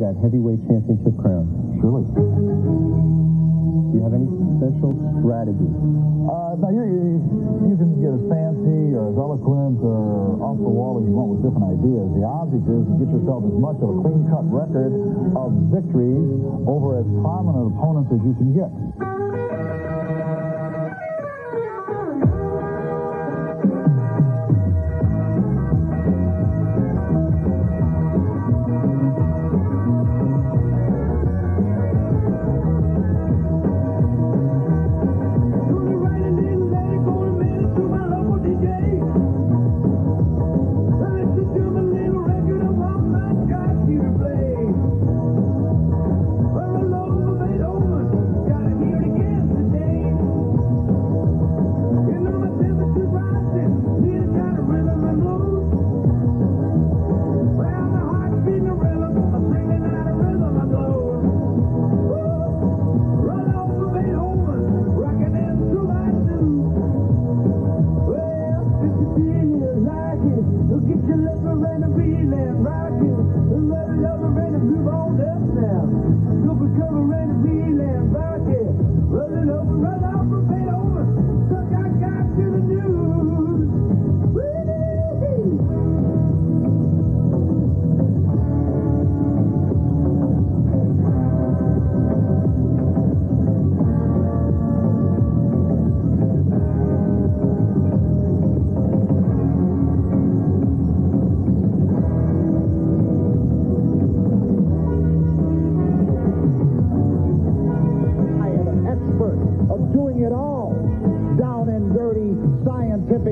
that heavyweight championship crown? Surely. Do you have any special strategy? Uh, now, you, you, you can get as fancy or as eloquent or off the wall as you want with different ideas. The object is to get yourself as much of a clean-cut record of victories over as prominent opponents as you can get. Scientific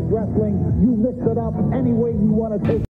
wrestling. You mix it up any way you want to take